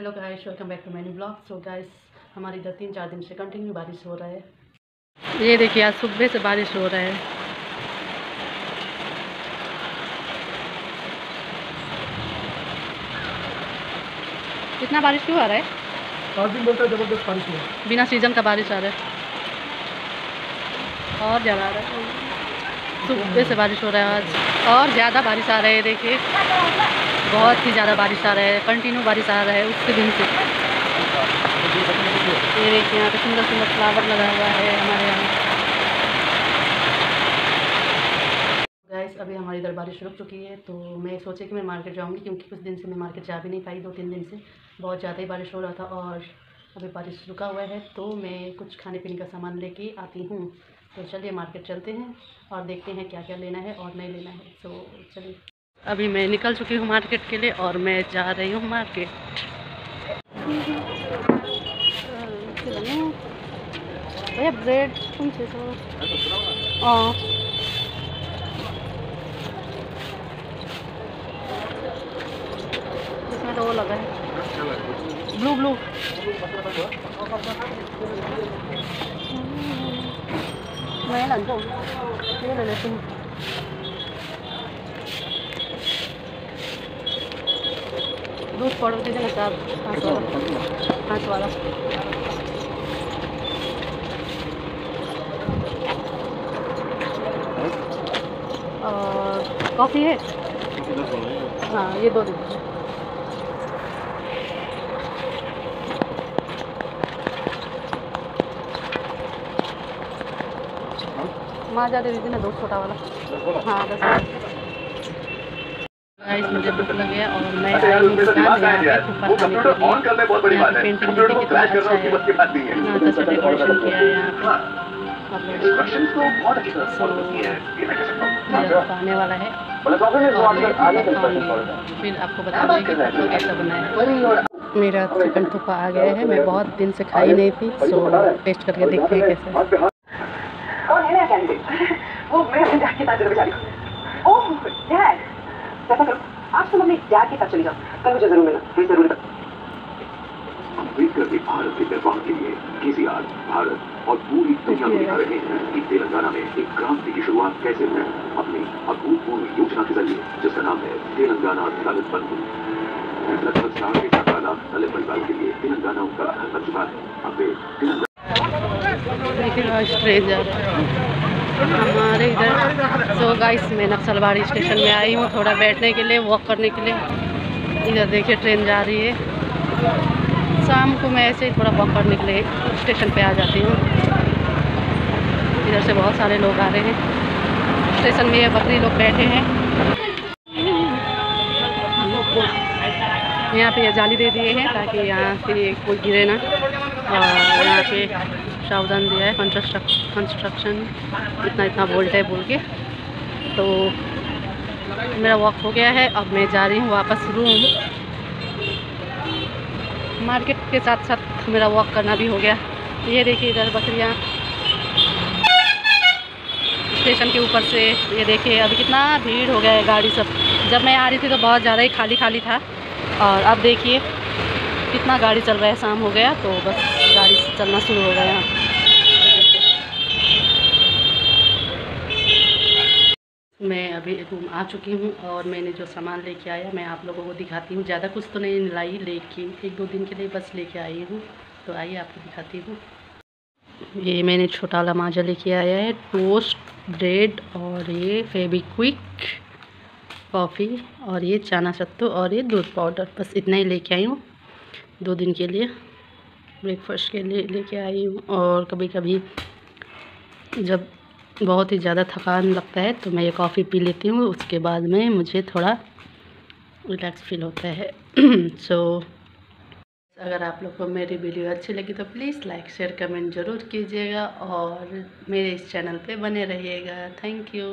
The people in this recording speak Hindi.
Hello guys welcome back to many blog so guys हमारे इधर तीन चार दिन से कंटिन्यू बारिश हो रहा है। ये देखिए आज सुबह से बारिश हो रहा है। कितना बारिश क्यों आ रहा है? पाँच दिन बोलता है ज़बरदस्त बारिश हुआ बिना सीज़न का बारिश आ रहा है। और ज़्यादा आ रहा है। सुबह से बारिश हो रहा है आज। और ज़्यादा बारिश आ रहा है देखिए। बहुत ही ज़्यादा बारिश आ रहा है कंटिन्यू बारिश आ रहा है उसके दिन से। ये देखिए यहाँ पे सुंदर सुंदर फ्लावर लगा हुआ है हमारे यहाँ। अभी हमारी इधर बारिश रुक चुकी है तो मैं सोचे कि मैं मार्केट जाऊँगी, क्योंकि कुछ दिन से मैं मार्केट जा भी नहीं पाई दो तीन दिन से। बहुत ज़्यादा ही बारिश हो रहा था और अभी बारिश रुका हुआ है तो मैं कुछ खाने पीने का सामान लेके आती हूँ। तो चलिए मार्केट चलते हैं और देखते हैं क्या क्या लेना है और नहीं लेना है। तो चलिए। अभी मैं निकल चुकी हूँ मार्केट के लिए और मैं जा रही हूँ मार्केट। भैया ब्रेड कौन से। तो हाँ। इसमें तो वो लगा है। ब्लू ब्लू मैं लग जाऊँ। ले लेती हूँ। दूध पाउडर दीजिए ना चार पाँच वाला पाँच वाला और कॉफ़ी है हाँ ये दो दीजिए माजा दे दीजिए ना दो छोटा वाला हाँ दस गाइस मुझे भूख लग गया और मैं आई हूँ यहाँ पे ऊपर खाने के लिए यहाँ पे पेंटिंग देखिए कितना अच्छा है बात है अच्छा सा डेकोरेशन किया है यहाँ पे तो अच्छी है हूँ तो आने वाला है मतलब फिर आपको बताऊँगी कि कैसा बना है मेरा चिकन थुप्पा आ गया है मैं बहुत दिन से खाई नहीं थी सो टेस्ट करके देखते हैं कैसा कौन है नया कैंडिडेट वो मैं अपने डैड के साथ चलो ओह डैड आज तुम अपने डैड के साथ चली जाओ। कल मुझे ज़रूर मिलना। फिर ज़रूर उम्मीद करते भारत के निर्माण के लिए केसीआर भारत और पूरी दुनिया को दिखा रहे हैं कि तेलंगाना में एक क्रांति की शुरुआत कैसे हुई। अपनी अभूतपूर्व योजना के ज़रिए जिसका नाम है तेलंगाना दलित बंधु। लगभग साढ़े सात वाला दलित परिवार के लिए तेलंगाना उनका घर बन चुका है। अब तेलंगाना ट्रेन जा रहा है। हमारे इधर सो गाइस मैं नक्सलबाड़ी स्टेशन में आई हूँ थोड़ा बैठने के लिए वॉक करने के लिए। इधर देखिए ट्रेन जा रही है। शाम को मैं ऐसे ही थोड़ा वॉक करने के लिए स्टेशन पे आ जाती हूँ। इधर से बहुत सारे लोग आ रहे हैं। स्टेशन में ये बकरी लोग बैठे हैं। यहाँ पे ये जाली दे दिए हैं ताकि यहाँ से कोई गिरे ना। और यहाँ पे सावधान दिया है कंस्ट्रक्शन कंस्ट्रक्शन इतना इतना बोल्ट है बोल के। तो मेरा वॉक हो गया है, अब मैं जा रही हूँ वापस रूम मार्केट के साथ साथ मेरा वॉक करना भी हो गया। ये देखिए इधर बकरियाँ। स्टेशन के ऊपर से ये देखिए, अभी कितना भीड़ हो गया है गाड़ी सब। जब मैं आ रही थी तो बहुत ज़्यादा ही खाली खाली था। और अब देखिए, कितना गाड़ी चल रहा है, शाम हो गया तो बस गाड़ी से चलना शुरू हो गया मैं अभी रूम आ चुकी हूँ और मैंने जो सामान लेके आया, मैं आप लोगों को दिखाती हूँ। ज़्यादा कुछ तो नहीं लाई, लेकिन एक दो दिन के लिए बस लेके आई हूँ। तो आइए आपको दिखाती हूँ। ये मैंने छोटा वाला माजा लेके आया है, टोस्ट, ब्रेड और ये फेबिक्विक कॉफ़ी और ये चना सत्तू और ये दूध पाउडर। बस इतना ही लेके आई हूँ। दो दिन के लिए। ब्रेकफास्ट के लिए लेके आई हूँ और कभी कभी जब बहुत ही ज़्यादा थकान लगता है तो मैं ये कॉफ़ी पी लेती हूँ उसके बाद में मुझे थोड़ा रिलैक्स फील होता है। सो so, अगर आप लोग को मेरी वीडियो अच्छी लगी तो प्लीज़ लाइक शेयर कमेंट ज़रूर कीजिएगा और मेरे इस चैनल पे बने रहिएगा। Thank you.